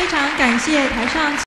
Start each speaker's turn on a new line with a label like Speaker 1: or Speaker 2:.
Speaker 1: 非常感谢台上。